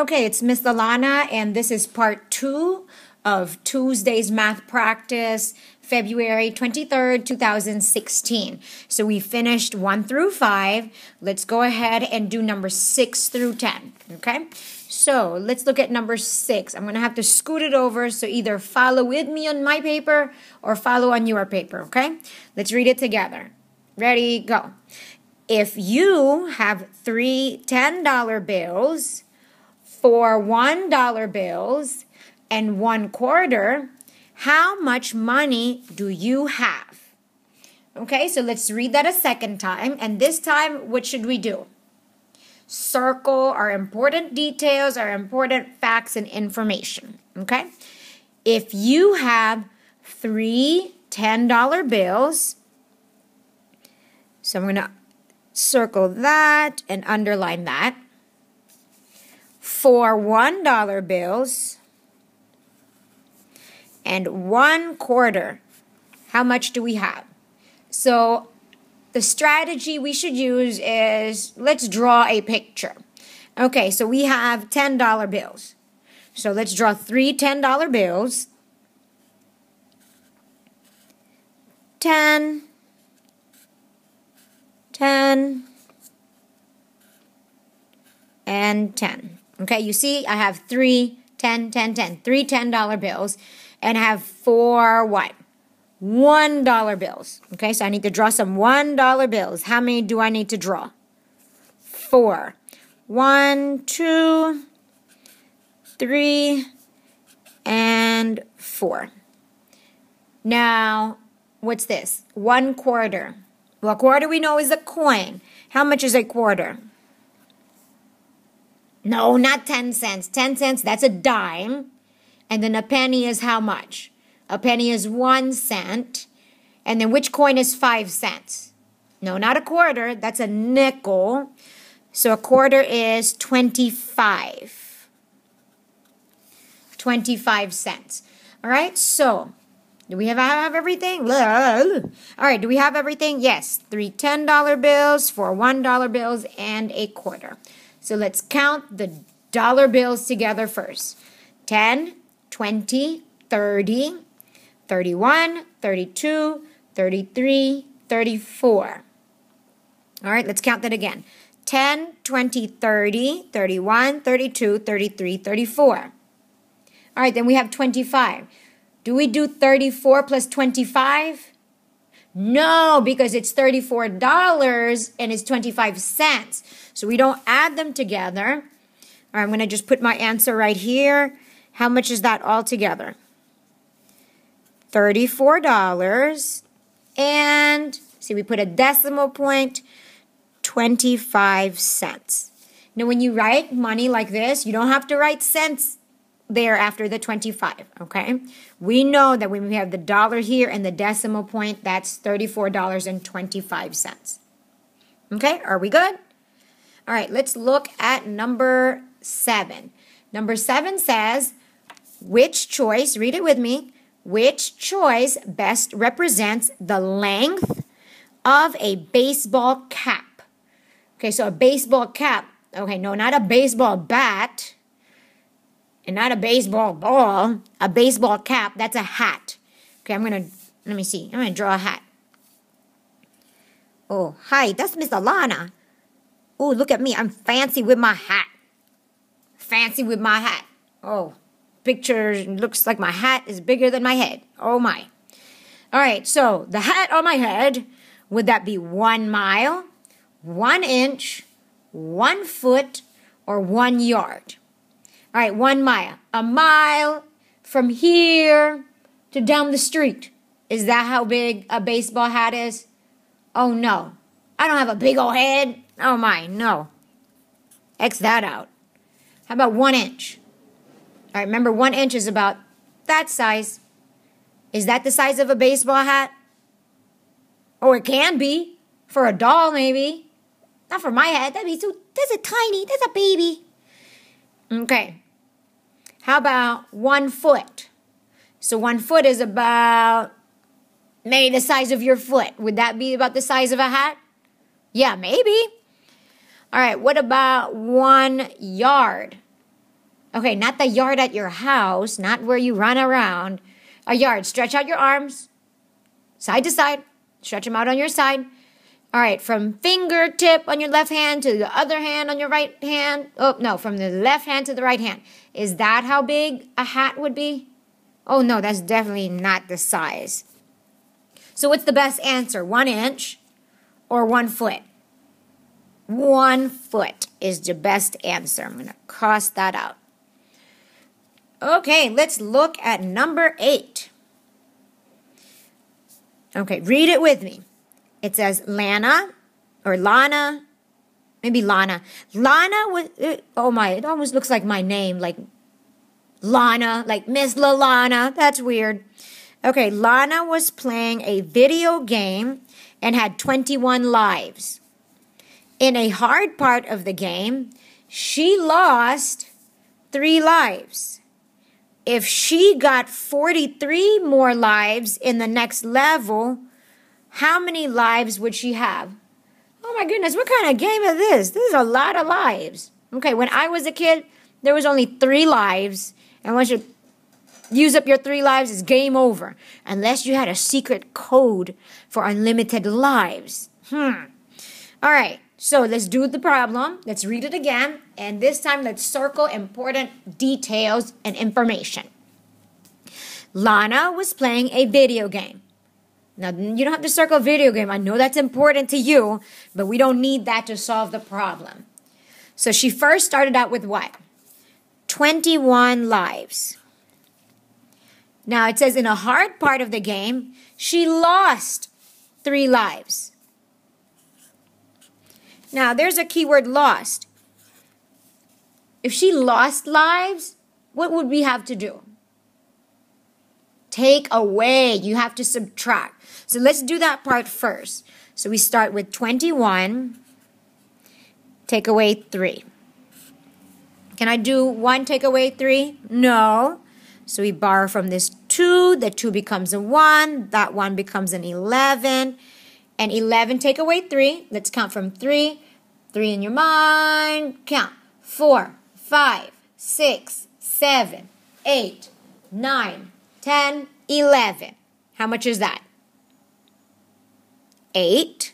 Okay, it's Miss Lalana, and this is part two of Tuesday's math practice, February 23rd, 2016. So we finished one through five. Let's go ahead and do number six through 10. Okay, so let's look at number six. I'm to have to scoot it over, so either follow with me on my paper or follow on your paper. Okay, let's read it together. Ready, go. If you have three $10 bills, four $1 bills, and one quarter, how much money do you have? Okay, so let's read that a second time. And this time, what should we do? Circle our important details, our important facts and information. Okay, if you have three $10 bills, so I'm going to circle that and underline that. For $1 bills and one quarter, how much do we have? So the strategy we should use is let's draw a picture. Okay, so we have $10 bills. So let's draw three $10 bills. 10 10, and 10. Okay, you see I have three 10, 10, 10, three $10 bills, and I have four what? $1 bills. Okay, so I need to draw some $1 bills. How many do I need to draw? Four. One, two, three, and four. Now, what's this? One quarter. Well, a quarter we know is a coin. How much is a quarter? No, not 10 cents. 10 cents, that's a dime. And then a penny is how much? A penny is one cent. And then which coin is five cents? No, not a quarter. That's a nickel. So a quarter is 25. 25 cents. All right, so do we have, have everything? All right, do we have everything? Yes, three $10 bills, four $1 bills, and a quarter. So let's count the dollar bills together first 10, 20, 30, 31, 32, 33, 34. All right, let's count that again 10, 20, 30, 31, 32, 33, 34. All right, then we have 25. Do we do 34 plus 25? No, because it's $34 and it's 25 cents. So we don't add them together. All right, I'm going to just put my answer right here. How much is that all together? $34 and see we put a decimal point 25 cents. Now when you write money like this, you don't have to write cents there after the 25, okay? We know that when we have the dollar here and the decimal point, that's $34.25. Okay, are we good? All right, let's look at number seven. Number seven says, which choice, read it with me, which choice best represents the length of a baseball cap? Okay, so a baseball cap, okay, no, not a baseball bat and not a baseball ball, a baseball cap. That's a hat. Okay, I'm gonna let me see. I'm gonna draw a hat. Oh, hi, that's Miss Lalana. Oh, look at me. I'm fancy with my hat. Fancy with my hat. Oh, picture looks like my hat is bigger than my head. Oh my. All right, so the hat on my head, would that be one mile, one inch, one foot, or one yard? All right, one mile. A mile from here to down the street. Is that how big a baseball hat is? Oh no. I don't have a big old head. Oh my, no. X that out. How about one inch? All right, remember one inch is about that size. Is that the size of a baseball hat? Or it can be. For a doll, maybe. Not for my head. That'd be too, that's a tiny, that's a baby. Okay. How about one foot? So one foot is about maybe the size of your foot. Would that be about the size of a hat? Yeah, maybe. All right, what about one yard? Okay, not the yard at your house, not where you run around. A yard. Stretch out your arms, side to side. Stretch them out on your side. All right, from fingertip on your left hand to the other hand on your right hand. Oh, no, from the left hand to the right hand. Is that how big a hat would be? Oh, no, that's definitely not the size. So, what's the best answer? One inch or one foot? One foot is the best answer. I'm going to cross that out. Okay, let's look at number eight. Okay, read it with me. It says Lana or Lana, maybe Lana. Lana was, it, oh my, it almost looks like my name, like Lana, like Miss Lalana. That's weird. Okay, Lana was playing a video game and had 21 lives. In a hard part of the game, she lost three lives. If she got 43 more lives in the next level, how many lives would she have? Oh my goodness, what kind of game is this? This is a lot of lives. Okay, when I was a kid, there was only three lives, and once you use up your three lives, it's game over. Unless you had a secret code for unlimited lives. Hmm. All right, so let's do the problem. Let's read it again, and this time let's circle important details and information. Lana was playing a video game. Now, you don't have to circle video game. I know that's important to you, but we don't need that to solve the problem. So she first started out with what? 21 lives. Now it says in a hard part of the game, she lost three lives. Now there's a keyword lost. If she lost lives, what would we have to do? Take away. You have to subtract. So let's do that part first. So we start with 21, take away 3. Can I do 1 take away 3? No. So we borrow from this 2, the 2 becomes a 1, that 1 becomes an 11, and 11 take away 3. Let's count from 3. 3 in your mind. Count. 4, 5, 6, 7, 8, 9, 10, 11. How much is that? 8.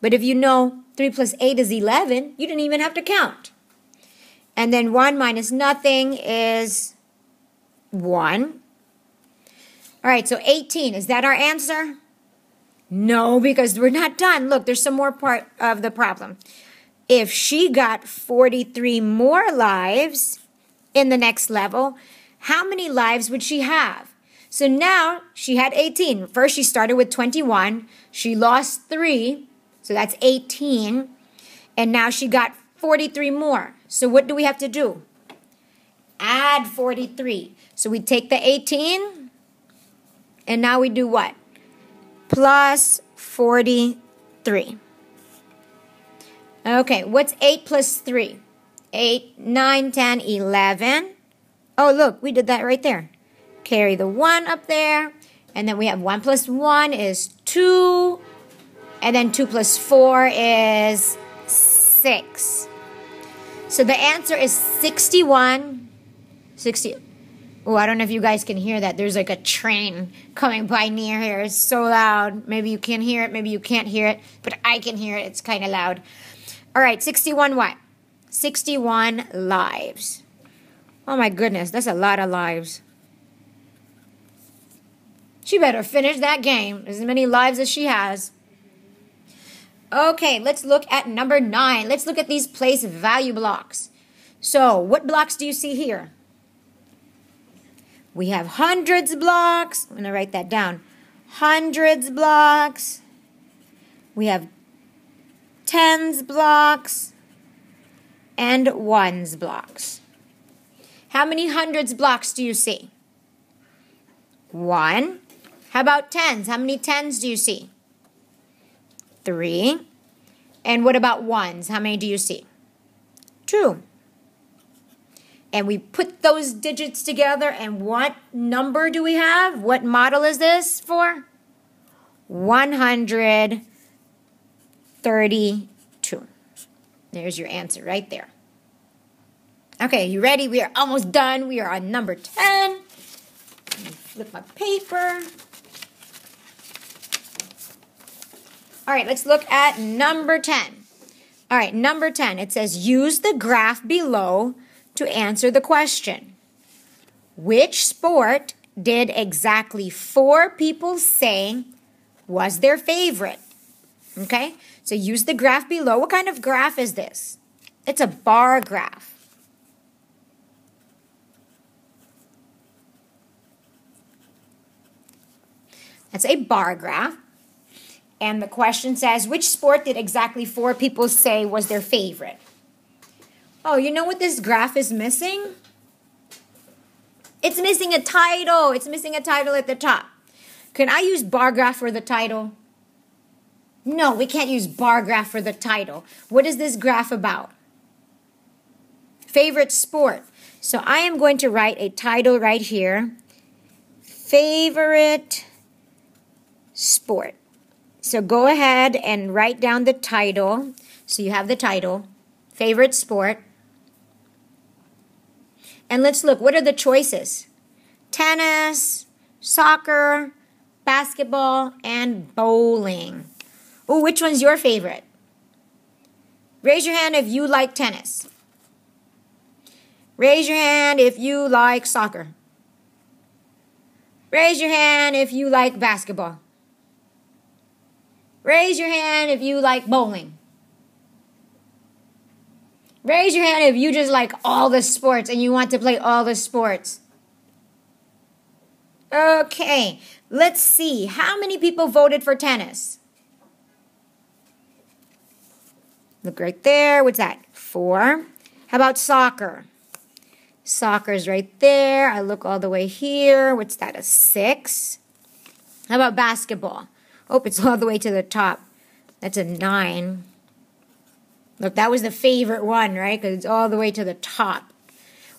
But if you know 3 plus 8 is 11, you didn't even have to count. And then 1 minus nothing is 1. All right, so 18. Is that our answer? No, because we're not done. Look, there's some more part of the problem. If she got 43 more lives in the next level, how many lives would she have? So now she had 18. First, she started with 21. She lost three, so that's 18. And now she got 43 more. So what do we have to do? Add 43. So we take the 18, and now we do what? Plus 43. Okay, what's 8 plus 3? 8, 9, 10, 11. Oh, look, we did that right there carry the 1 up there. And then we have 1 plus 1 is 2. And then 2 plus 4 is 6. So the answer is 61. 60. Oh, I don't know if you guys can hear that. There's like a train coming by near here. It's so loud. Maybe you can hear it, maybe you can't hear it, but I can hear it. It's kind of loud. All right, 61 what? 61 lives. Oh my goodness, that's a lot of lives. She better finish that game, as many lives as she has. Okay, let's look at number nine. Let's look at these place value blocks. So, what blocks do you see here? We have hundreds blocks. I'm going to write that down. Hundreds blocks. We have tens blocks and ones blocks. How many hundreds blocks do you see? One, how about tens? How many tens do you see? Three. And what about ones? How many do you see? Two. And we put those digits together, and what number do we have? What model is this for? 132. There's your answer right there. Okay, you ready? We are almost done. We are on number 10. Flip my paper. All right, let's look at number 10. All right, number 10. It says use the graph below to answer the question. Which sport did exactly four people say was their favorite? Okay, so use the graph below. What kind of graph is this? It's a bar graph. That's a bar graph. And the question says, which sport did exactly four people say was their favorite? Oh, you know what this graph is missing? It's missing a title. It's missing a title at the top. Can I use bar graph for the title? No, we can't use bar graph for the title. What is this graph about? Favorite sport. So I am going to write a title right here. Favorite sport. So go ahead and write down the title. So you have the title. Favorite sport. And let's look. What are the choices? Tennis, soccer, basketball, and bowling. Oh, which one's your favorite? Raise your hand if you like tennis. Raise your hand if you like soccer. Raise your hand if you like basketball. Raise your hand if you like bowling. Raise your hand if you just like all the sports and you want to play all the sports. Okay, let's see. How many people voted for tennis? Look right there. What's that? Four. How about soccer? Soccer's right there. I look all the way here. What's that? A six. How about basketball? Oh, it's all the way to the top. That's a nine. Look, that was the favorite one, right? Because it's all the way to the top.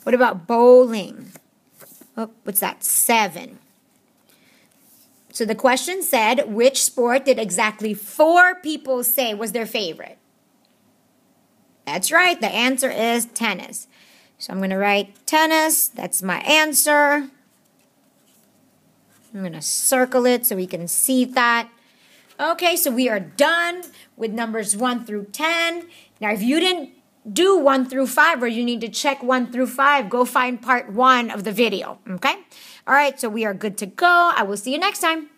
What about bowling? Oh, what's that? Seven. So the question said, which sport did exactly four people say was their favorite? That's right. The answer is tennis. So I'm going to write tennis. That's my answer. I'm going to circle it so we can see that. Okay, so we are done with numbers 1 through 10. Now, if you didn't do 1 through 5 or you need to check 1 through 5, go find part 1 of the video. Okay? All right, so we are good to go. I will see you next time.